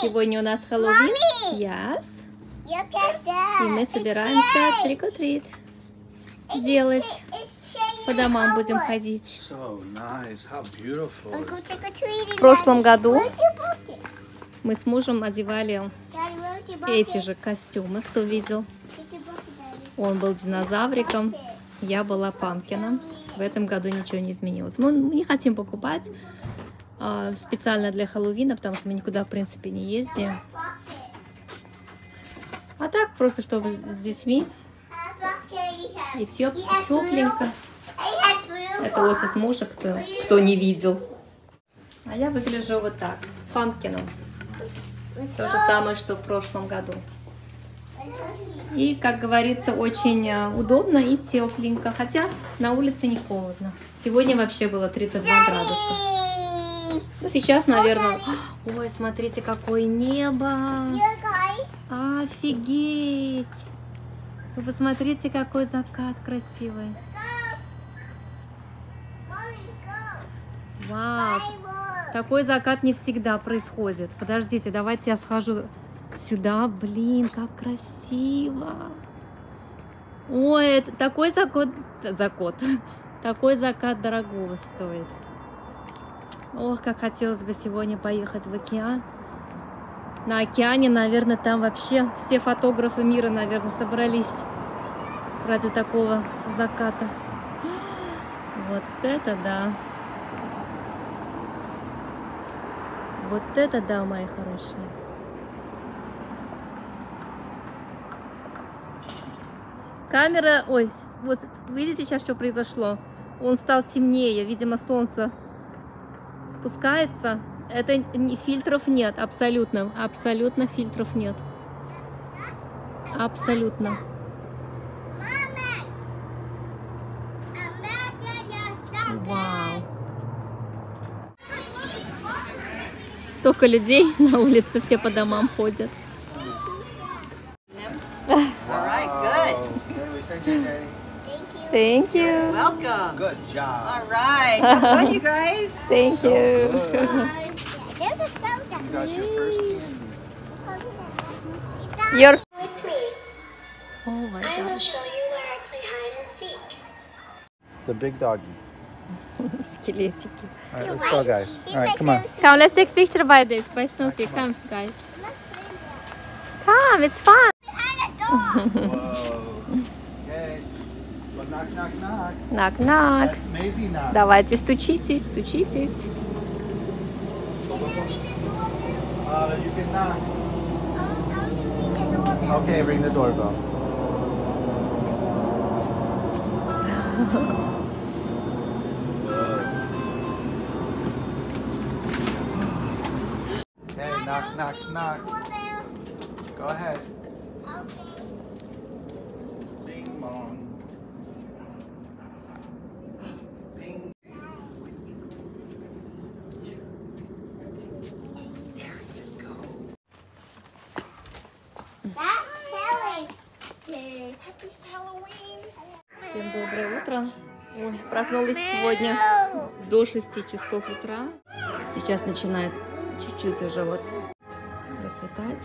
Сегодня у нас Хэллоуин. Yes. И мы собираемся It's делать. По домам будем ходить. So nice. В прошлом году мы с мужем одевали эти же костюмы, кто видел. Он был динозавриком, я была памкином. В этом году ничего не изменилось. Ну, мы не хотим покупать специально для Хэллоуина, потому что мы никуда, в принципе, не ездим. А так, просто чтобы с детьми и теп- тепленько. Это офис мужа, кто, кто не видел. А я выгляжу вот так, памкином. То же самое, что в прошлом году. И, как говорится, очень э, удобно и тепленько. Хотя на улице не холодно. Сегодня вообще было 32 градуса. Ну, сейчас, наверное... Ой, смотрите, какое небо! Офигеть! Вы посмотрите, какой закат красивый. Вау! Такой закат не всегда происходит. Подождите, давайте я схожу сюда. Блин, как красиво. Ой, это такой закат, закат, такой закат дорогого стоит. Ох, как хотелось бы сегодня поехать в океан. На океане, наверное, там вообще все фотографы мира, наверное, собрались ради такого заката. Вот это да. Вот это да, мои хорошие. Камера, ой, вот видите сейчас, что произошло? Он стал темнее, видимо, солнце спускается. Это фильтров нет, абсолютно, абсолютно фильтров нет. Абсолютно. Вау. Столько людей на улице, все по домам ходят. All right, good. May we send you a Thank you. Welcome. good job. All right. Have fun, you guys. Thank So you. good. There's a stone down You got your first candy. Your... With me. Oh my I will gosh. show you where I play hide and seek. The big doggy. Скелетики. All right, let's go, guys. All right, come on. Come, let's take picture by this, by Snoopy. Come, guys. Come, it's fun. Behind the door. Whoa. Knock. Давайте, стучитесь, стучитесь. Uh. Okay, ring the doorbell. Okay, knock, knock, knock. Go ahead. Всем доброе утро. Ой, проснулась сегодня до 6 часов утра. Сейчас начинает чуть-чуть уже вот расцветать.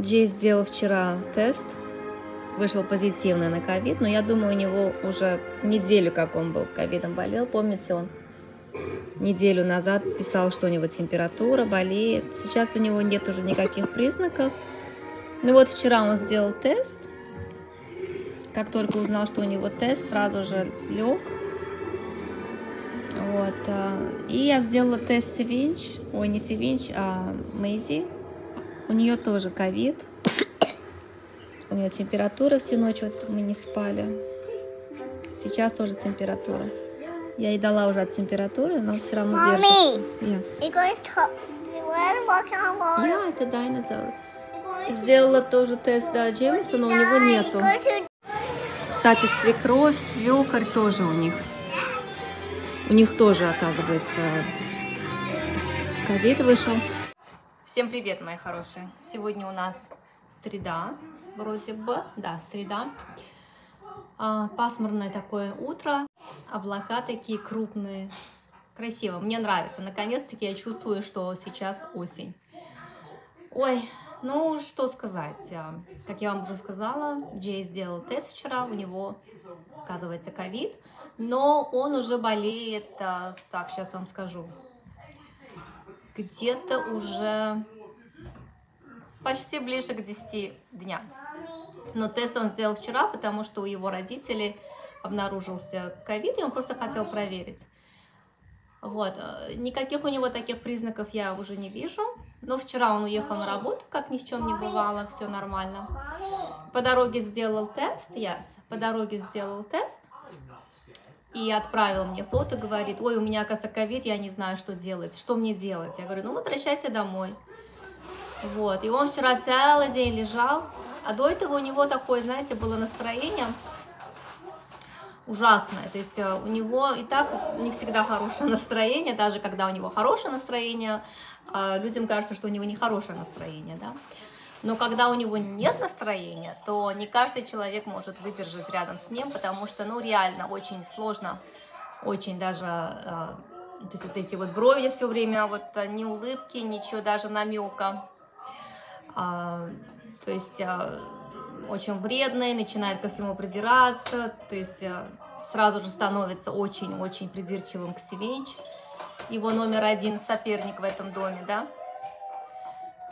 Джей сделал вчера тест. Вышел позитивный на ковид, но я думаю, у него уже неделю, как он был ковидом болел. Помните, он неделю назад писал, что у него температура, болеет. Сейчас у него нет уже никаких признаков. Ну вот вчера он сделал тест, как только узнал, что у него тест, сразу же лег. Вот. а, И я сделала тест Севинч. Ой, не Севинч, а Мэйзи. У нее тоже ковид. У нее температура всю ночь, вот мы не спали. Сейчас тоже температура. Я ей дала уже от температуры, но все равно Mommy. держится. Yes. You're going to we're walking on water. Yeah, it's a dinosaur. Сделала тоже тест Джеймса, но у него нету. Кстати, свекровь, свекарь тоже у них. У них тоже, оказывается, ковид вышел. Всем привет, мои хорошие. Сегодня у нас среда, вроде бы. Да, среда. А, пасмурное такое утро. Облака такие крупные. Красиво, мне нравится. Наконец-таки я чувствую, что сейчас осень. Ой, ну что сказать. а, Как я вам уже сказала, Джей сделал тест вчера, у него, оказывается, ковид, но он уже болеет, а, так, сейчас вам скажу, где-то уже почти ближе к 10 дням. Но тест он сделал вчера, потому что у его родителей обнаружился ковид, и он просто хотел проверить. Вот, э, никаких у него таких признаков я уже не вижу. Но вчера он уехал на работу, как ни в чем не бывало, все нормально. По дороге сделал тест, yes, по дороге сделал тест. И отправил мне фото, говорит, ой, у меня, оказывается, ковид, я не знаю, что делать, что мне делать. Я говорю, ну, возвращайся домой. Вот, и он вчера целый день лежал, а до этого у него такое, знаете, было настроение ужасное. То есть э, у него и так не всегда хорошее настроение, даже когда у него хорошее настроение, людям кажется, что у него нехорошее настроение, да. Но когда у него нет настроения, то не каждый человек может выдержать рядом с ним, потому что, ну, реально очень сложно, очень даже, э, то есть вот эти вот брови все время, вот э, ни улыбки, ничего, даже намека. А, то есть а, очень вредный, начинает ко всему придираться, то есть а, сразу же становится очень-очень придирчивым к Севенч, его номер один соперник в этом доме, да.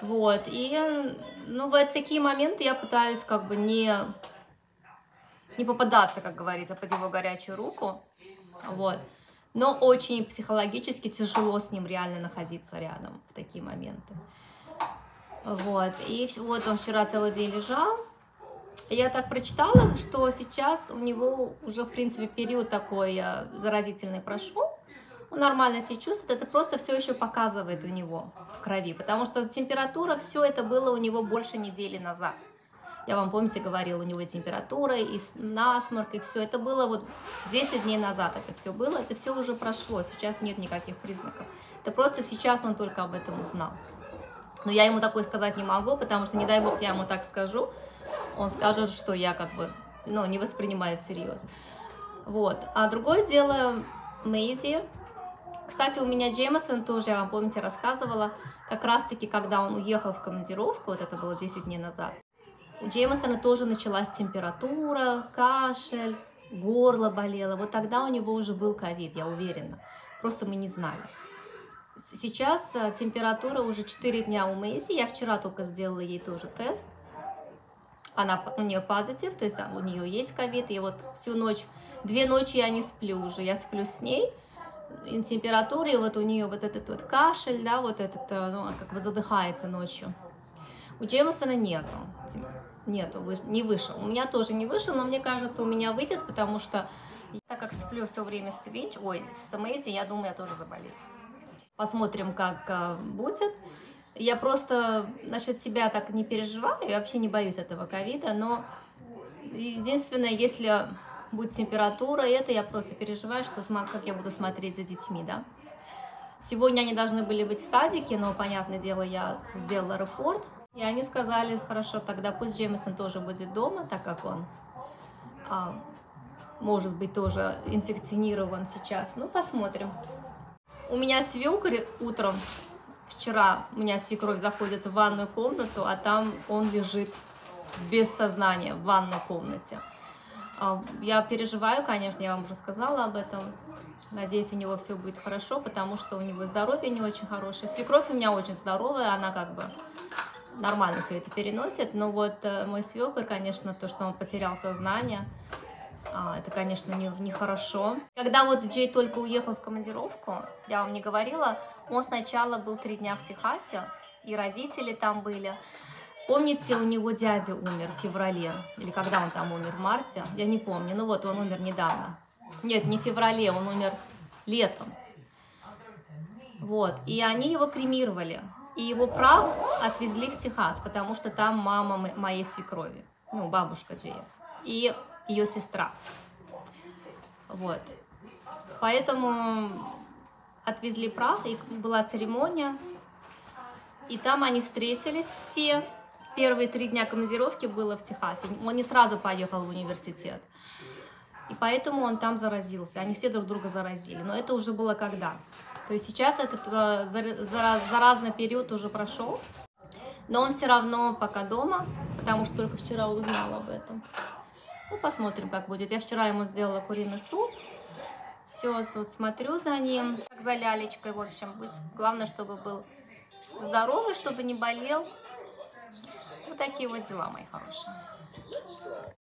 Вот, и, ну, в такие моменты я пытаюсь как бы не, не попадаться, как говорится, под его горячую руку, вот. Но очень психологически тяжело с ним реально находиться рядом в такие моменты. Вот, и вот он вчера целый день лежал. Я так прочитала, что сейчас у него уже, в принципе, период такой э, заразительный прошел. Он нормально себя чувствует, это просто все еще показывает у него в крови, потому что температура, все это было у него больше недели назад. Я вам, помните, говорила, у него температура, и насморк, и все. Это было вот 10 дней назад это все было, это все уже прошло, сейчас нет никаких признаков. Это просто сейчас он только об этом узнал. Но я ему такое сказать не могу, потому что, не дай бог, я ему так скажу, он скажет, что я как бы, ну, не воспринимаю всерьез. Вот. А другое дело, Мэйзи. Кстати, у меня Джеймосон тоже, я вам, помните, рассказывала, как раз-таки, когда он уехал в командировку, вот это было 10 дней назад, у Джеймосона тоже началась температура, кашель, горло болело. Вот тогда у него уже был ковид, я уверена. Просто мы не знали. Сейчас э, температура уже 4 дня у Мэйси. Я вчера только сделала ей тоже тест. Она, у нее позитив, то есть а, у нее есть ковид. И вот всю ночь, две ночи я не сплю уже. Я сплю с ней. И вот у нее вот этот вот кашель, да, вот этот, э, ну, как бы задыхается ночью. У Джеймсона нету. Нету, не вышел. У меня тоже не вышел, но мне кажется, у меня выйдет, потому что так как сплю все время с Винч, ой, с Мэйзи, я думаю, я тоже заболею. Посмотрим, как э, будет. Я просто насчет себя так не переживаю, я вообще не боюсь этого ковида, но единственное, если будет температура, это я просто переживаю, что как я буду смотреть за детьми, да. Сегодня они должны были быть в садике, но, понятное дело, я сделала репорт, и они сказали, хорошо, тогда пусть Джеймисон тоже будет дома, так как он а, может быть тоже инфекционирован сейчас. Ну, посмотрим. У меня свекрь утром, вчера у меня свекровь заходит в ванную комнату, а там он лежит без сознания в ванной комнате. Я переживаю, конечно, я вам уже сказала об этом. Надеюсь, у него все будет хорошо, потому что у него здоровье не очень хорошее. Свекровь у меня очень здоровая, она как бы нормально все это переносит. Но вот э, мой свекр, конечно, то, что он потерял сознание, а, это, конечно, не- нехорошо. Когда вот Джей только уехал в командировку, я вам не говорила, он сначала был три дня в Техасе, и родители там были. Помните, у него дядя умер в феврале, или когда он там умер, в марте? Я не помню, ну вот он умер недавно. Нет, не в феврале, он умер летом. Вот, и они его кремировали. И его прах отвезли в Техас, потому что там мама моей свекрови, ну, бабушка Джея, и ее сестра. Вот. Поэтому отвезли прах, и была церемония, и там они встретились все. Первые три дня командировки было в Техасе. Он не сразу поехал в университет. И поэтому он там заразился. Они все друг друга заразили. Но это уже было когда? То есть сейчас этот э, зара- зараз- заразный период уже прошел. Но он все равно пока дома, потому что только вчера узнал об этом. Ну, посмотрим, как будет. Я вчера ему сделала куриный суп. Все, вот смотрю за ним, как за лялечкой, в общем. Пусть, главное, чтобы был здоровый, чтобы не болел. Вот такие вот дела, мои хорошие.